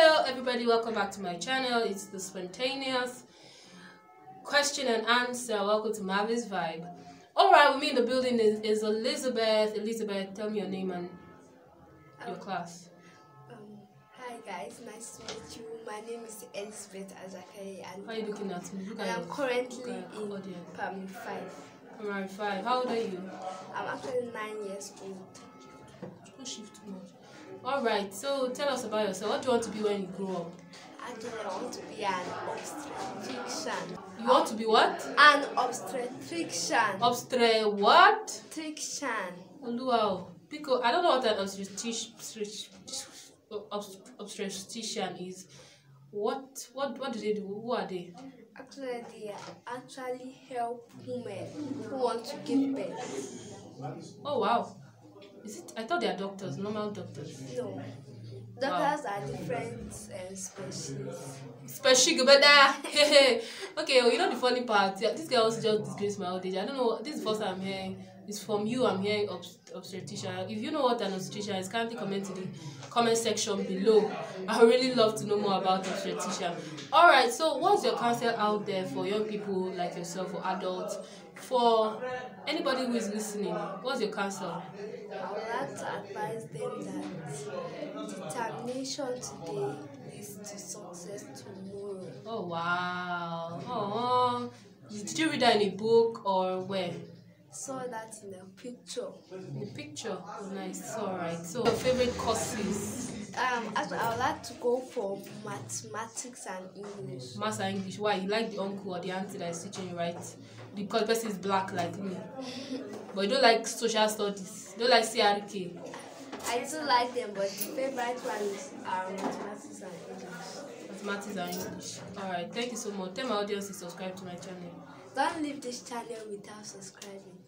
hello everybody. Welcome back to my channel. It's the spontaneous question and answer. Welcome to Marvies vibe. Alright, with me in the building is, is Elizabeth. Elizabeth, tell me your name and your Um, class. Um, hi guys, nice to meet you. My name is Elizabeth Azakari and, Why are you looking at me? Look at I'm currently look at your in primary 5. Primary five. How old are you? I'm actually 9 years old. Don't shift too much. Alright, so tell us about yourself. What do you want to be when you grow up? Actually, I want to be an obstetrician. You want to be what? An obstetrician. Obstre what? Obstetrician. Oluwa. Because I don't know what an obstetric- obst- obstetrician is. What what what do they do? Who are they? Actually, they actually help women who want to give birth. Oh wow. Is it I thought they are doctors, normal doctors. No. Doctors are different uh, species. Special better. okay, well, you know the funny part. This girl also just disgraced my old age. I don't know. This is the first time I'm hearing. It's from you. I'm hearing obst- obstetrician. If you know what an obstetrician is, kindly comment in the comment section below. I would really love to know more about obstetrician. All right. So, what's your counsel out there for young people like yourself or adults? For anybody who is listening, what's your counsel? I would like to advise them that determination today leads to success tomorrow. Oh wow. Oh. Did you read that in a book or where? Saw that in a picture. In The picture. Oh, nice. All right. So, your favorite courses? Um, actually, I would like to go for mathematics and English. Maths and English. Why? You like the uncle or the auntie that is teaching you, right? Because the person is black like me. But you don't like social studies. You don't like CRK. I do like them, but the favorite ones are um, mathematics and English. Mathematics and English. All right. Thank you so much. Tell my audience to subscribe to my channel. Don't leave this channel without subscribing.